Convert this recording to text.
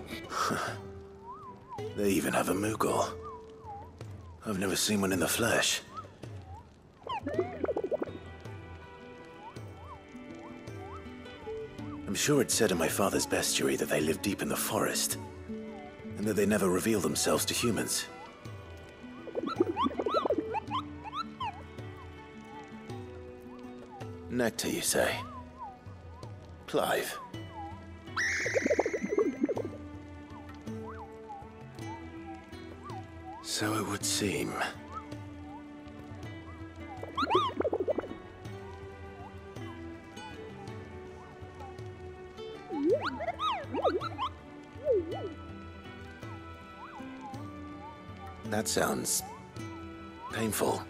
They even have a Moogle. I've never seen one in the flesh. I'm sure it said in my father's bestiary that they live deep in the forest, and that they never reveal themselves to humans. Nektar, you say? Clive. So it would seem. That sounds... painful.